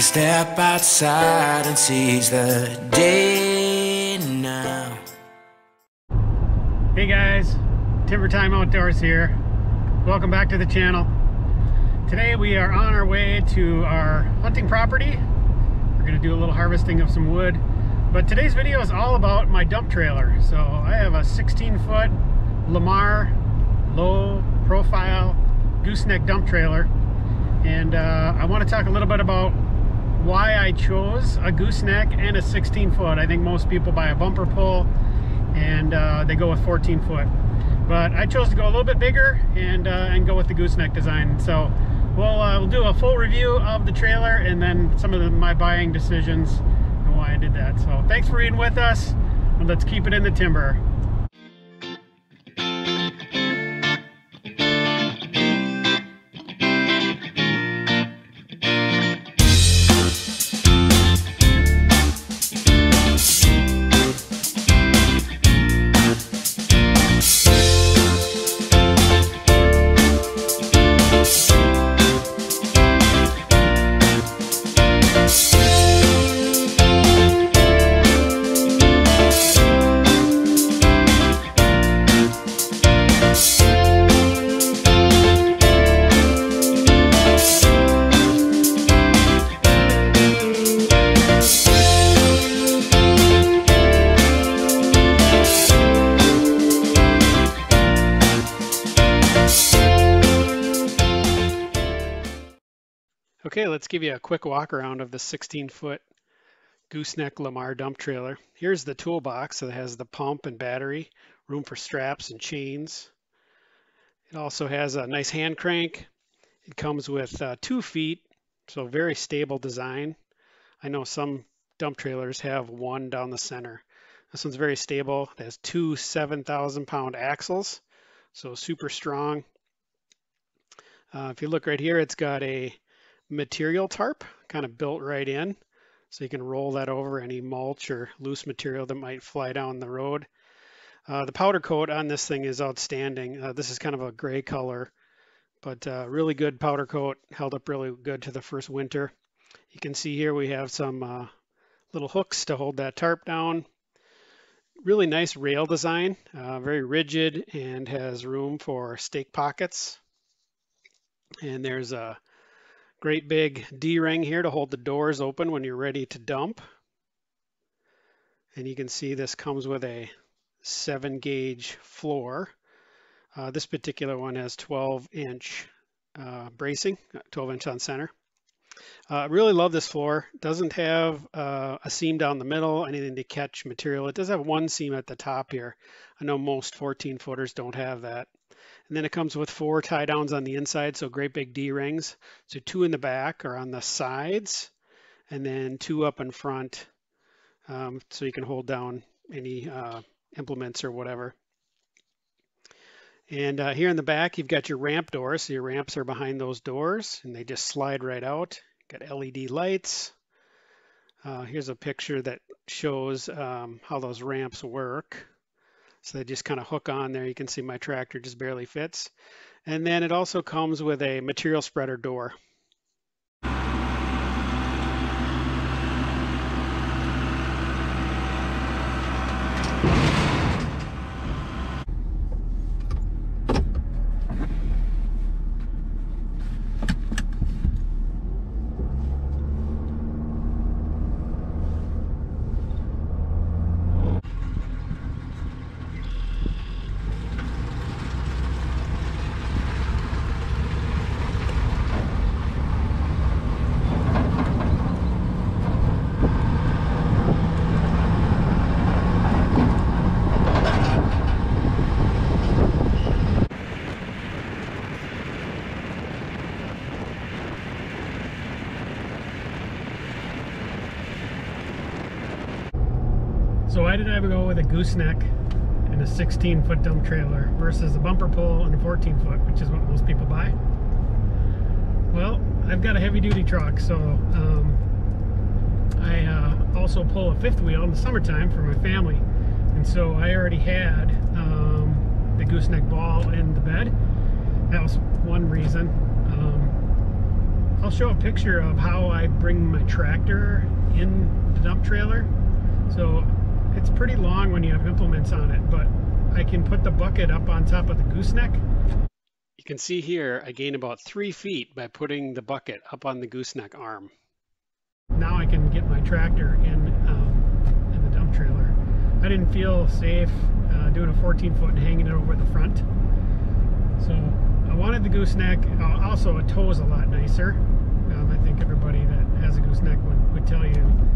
Step outside and seize the day now. Hey guys, Timber Time Outdoors here. Welcome back to the channel. Today we are on our way to our hunting property. We're gonna do a little harvesting of some wood. But today's video is all about my dump trailer. So I have a 16 foot Lamar low profile gooseneck dump trailer. And uh, I want to talk a little bit about why I chose a gooseneck and a 16 foot. I think most people buy a bumper pull and uh, they go with 14 foot. But I chose to go a little bit bigger and uh, and go with the gooseneck design. So we'll, uh, we'll do a full review of the trailer and then some of the, my buying decisions and why I did that. So thanks for being with us and let's keep it in the timber. Let's give you a quick walk around of the 16 foot gooseneck Lamar dump trailer. Here's the toolbox that has the pump and battery, room for straps and chains. It also has a nice hand crank. It comes with uh, two feet, so very stable design. I know some dump trailers have one down the center. This one's very stable. It has two 7,000 pound axles, so super strong. Uh, if you look right here, it's got a material tarp kind of built right in so you can roll that over any mulch or loose material that might fly down the road. Uh, the powder coat on this thing is outstanding. Uh, this is kind of a gray color, but uh, really good powder coat, held up really good to the first winter. You can see here we have some uh, little hooks to hold that tarp down. Really nice rail design, uh, very rigid and has room for stake pockets. And there's a Great big D-ring here to hold the doors open when you're ready to dump. And you can see this comes with a 7 gauge floor. Uh, this particular one has 12 inch uh, bracing, 12 inch on center. I uh, really love this floor. Doesn't have uh, a seam down the middle, anything to catch material. It does have one seam at the top here. I know most 14 footers don't have that. And then it comes with four tie downs on the inside, so great big D rings. So two in the back or on the sides, and then two up in front, um, so you can hold down any uh, implements or whatever. And uh, here in the back, you've got your ramp doors. So your ramps are behind those doors, and they just slide right out. Got LED lights. Uh, here's a picture that shows um, how those ramps work. So they just kind of hook on there. You can see my tractor just barely fits. And then it also comes with a material spreader door. So why did I go with a gooseneck and a 16 foot dump trailer versus a bumper pull and a 14 foot, which is what most people buy? Well, I've got a heavy duty truck, so um, I uh, also pull a fifth wheel in the summertime for my family. And so I already had um, the gooseneck ball in the bed. That was one reason. Um, I'll show a picture of how I bring my tractor in the dump trailer. So it's pretty long when you have implements on it, but I can put the bucket up on top of the gooseneck. You can see here I gain about three feet by putting the bucket up on the gooseneck arm. Now I can get my tractor in, um, in the dump trailer. I didn't feel safe uh, doing a 14 foot and hanging it over the front. So I wanted the gooseneck. Uh, also, a tow is a lot nicer. Um, I think everybody that has a gooseneck would, would tell you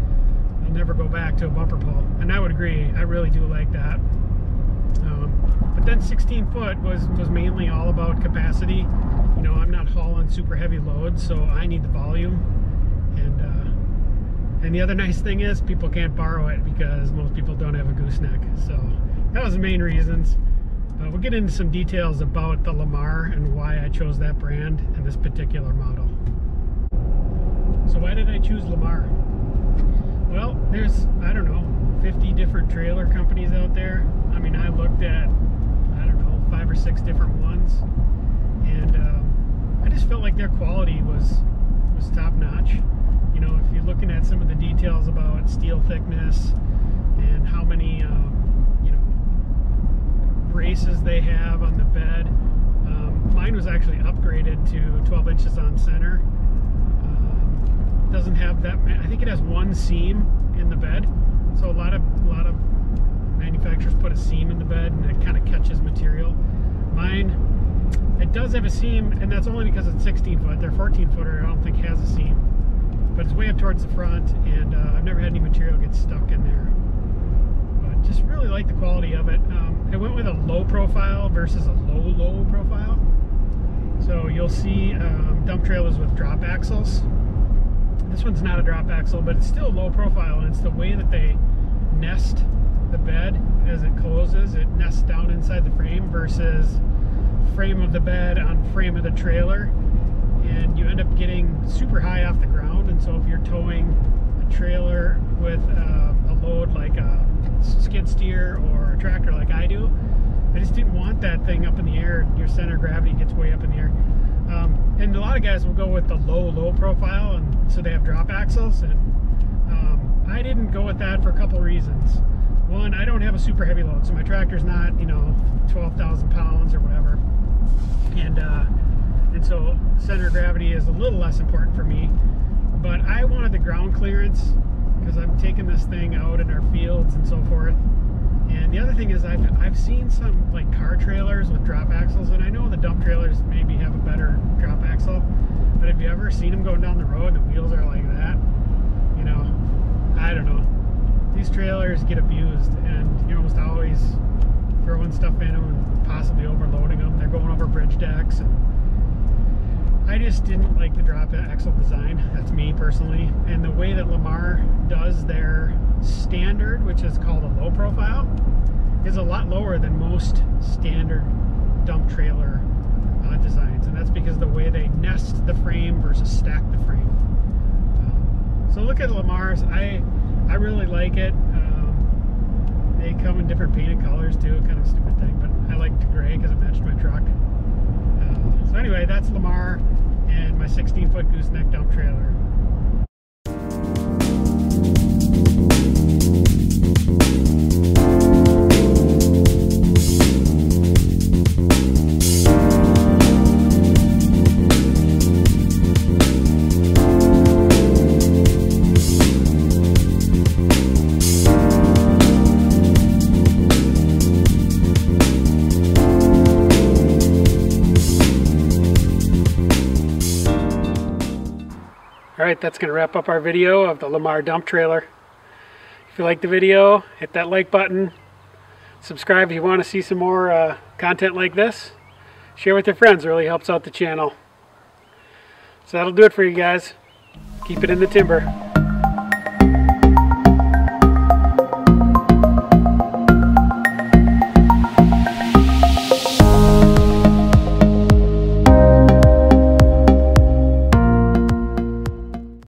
you'll never go back to a bumper pull. And I would agree. I really do like that. Um, but then 16 foot was, was mainly all about capacity. You know, I'm not hauling super heavy loads, so I need the volume. And uh, and the other nice thing is people can't borrow it because most people don't have a gooseneck. So that was the main reasons. Uh, we'll get into some details about the Lamar and why I chose that brand and this particular model. So why did I choose Lamar? Well, there's, I don't know, 50 different trailer companies out there. I mean, I looked at, I don't know, five or six different ones. And uh, I just felt like their quality was, was top notch. You know, if you're looking at some of the details about steel thickness and how many um, you know, braces they have on the bed. Um, mine was actually upgraded to 12 inches on center. Doesn't have that. I think it has one seam in the bed, so a lot of a lot of manufacturers put a seam in the bed, and it kind of catches material. Mine, it does have a seam, and that's only because it's 16 foot. Their 14 footer, I don't think has a seam, but it's way up towards the front, and uh, I've never had any material get stuck in there But just really like the quality of it. Um, I went with a low profile versus a low, low profile. So you'll see um, dump trailers with drop axles. This one's not a drop axle, but it's still low profile, and it's the way that they nest the bed as it closes. It nests down inside the frame versus frame of the bed on frame of the trailer, and you end up getting super high off the ground. And so if you're towing a trailer with uh, a load like a skid steer or a tractor like I do. I just didn't want that thing up in the air. Your center of gravity gets way up in the air. Um, and a lot of guys will go with the low, low profile, and so they have drop axles. And um, I didn't go with that for a couple reasons. One, I don't have a super heavy load, so my tractor's not, you know, 12,000 pounds or whatever. And uh, and so center of gravity is a little less important for me. But I wanted the ground clearance because I'm taking this thing out in our fields and so forth. And the other thing is I've, I've seen some like car trailers with drop axles and I know the dump trailers maybe have a better drop axle, but have you ever seen them going down the road and the wheels are like that? You know, I don't know. These trailers get abused and you're almost always throwing stuff in them and possibly overloading them. They're going over bridge decks and I just didn't like the drop axle design. That's me personally. And the way that Lamar does their standard, which is called a low profile, is a lot lower than most standard dump trailer uh, designs. And that's because the way they nest the frame versus stack the frame. Uh, so look at Lamar's. I I really like it. Um, they come in different painted colors too. Kind of stupid thing, but I liked gray because it matched my truck. So anyway, that's Lamar and my 16 foot gooseneck dump trailer. Alright, that's going to wrap up our video of the Lamar dump trailer. If you like the video, hit that like button. Subscribe if you want to see some more uh, content like this. Share with your friends, it really helps out the channel. So that'll do it for you guys. Keep it in the timber.